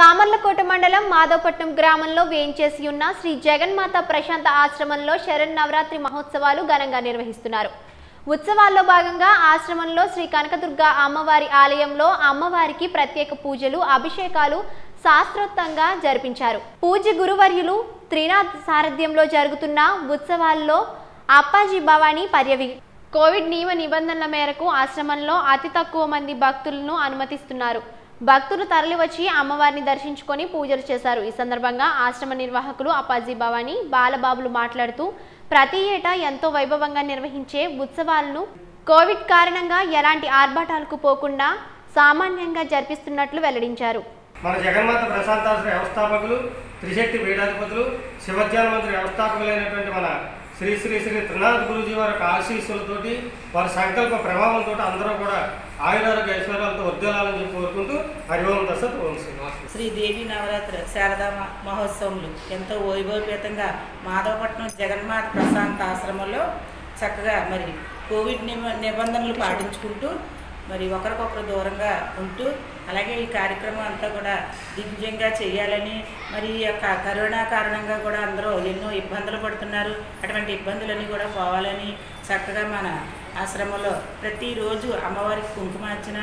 సామర్లకోట మండలం మాధవపట్నం గ్రామంలో వేయించేసి ఉన్న శ్రీ జగన్మాత ప్రశాంత ఆశ్రమంలో శరణ్ నవరాత్రి మహోత్సవాలు ఘనంగా నిర్వహిస్తున్నారు. ఉత్సవాల్లో భాగంగా ఆశ్రమంలో శ్రీ కనకదుర్గ అమ్మవారి ఆలయంలో అమ్మవారికి ప్రత్యేక పూజలు అభిషేకాలు శాస్త్రోక్తంగా జరిపించారు. పూజ గురువర్యులు త్రినాథ్ సారథ్యంలో జరుగుతున్న ఉత్సవాల్లో అప్పాజీ భవానీ పర్యవి కోవిడ్ నియమ నిబంధనల మేరకు ఆశ్రమంలో అతి తక్కువ మంది భక్తులను అనుమతిస్తున్నారు. భక్తులు తరలివచ్చి అమ్మవారిని దర్శించుకొని పూజలు చేశారు. ఈ సందర్భంగా ఆశ్రమ నిర్వాహకులు అపాజీ భవాని బాలబాబులు మాట్లాడుతూ ప్రతి ఏటా ఎంతో వైభవంగా నిర్వహించే ఉత్సవాలను కోవిడ్ కారణంగా ఎలాంటి ఆర్భాటాలకు పోకుండా సామాన్యంగా జరిపిస్తున్నట్లు వెల్లడించారు. మన జగన్మాత ప్రశాంతాశ్ర వ్యవస్థాపకులు త్రిశక్తి పీఠాధిపతులు శివజ్ఞాన మంత్రి వ్యవస్థాపకులైనటువంటి మన శ్రీ శ్రీ శ్రీ త్రినాథ్ గురుజీ వారి యొక్క ఆశీస్సులతోటి వారి సంకల్ప ప్రభావంతో అందరూ కూడా ఆయురారోగ్య ఐశ్వర్యాలతో వర్ధలాలని చెప్పి కోరుకుంటూ హరి ఓం దశత్ ఓం శ్రీ శ్రీదేవి నవరాత్రి శారదా మహోత్సవములు ఎంతో వైభవపేతంగా మాధవపట్నం జగన్మాత ప్రశాంత ఆశ్రమంలో చక్కగా మరి కోవిడ్ నిబ నిబంధనలు పాటించుకుంటూ మరి ఒకరికొకరు దూరంగా ఉంటూ అలాగే ఈ కార్యక్రమం అంతా కూడా దిగ్విజయంగా చేయాలని మరి ఈ యొక్క కరోనా కారణంగా కూడా అందరూ ఎన్నో ఇబ్బందులు పడుతున్నారు. అటువంటి ఇబ్బందులన్నీ కూడా పోవాలని చక్కగా మన ఆశ్రమంలో ప్రతిరోజు అమ్మవారికి కుంకుమార్చన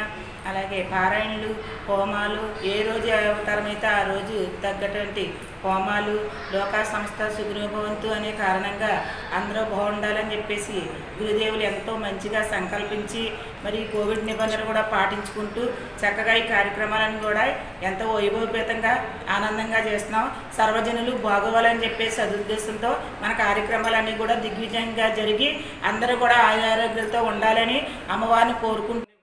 అలాగే పారాయణలు హోమాలు ఏ రోజు అవతారమైతే ఆ రోజు తగ్గటువంటి హోమాలు లోకా సంస్థ సుగ్రీభవంతు అనే కారణంగా అందరూ బాగుండాలని చెప్పేసి గురుదేవులు ఎంతో మంచిగా సంకల్పించి మరి కోవిడ్ నిబంధనలు కూడా పాటించుకుంటూ చక్కగా ఈ కార్యక్రమాలను కూడా ఎంతో వైభవపేతంగా ఆనందంగా చేస్తున్నాం. సర్వజనులు బాగోవాలని చెప్పేసి సదుద్దేశంతో మన కార్యక్రమాలన్నీ కూడా దిగ్విజయంగా జరిగి అందరూ కూడా ఆరోగ్యాలతో ఉండాలని అమ్మవారిని కోరుకుంటున్నాను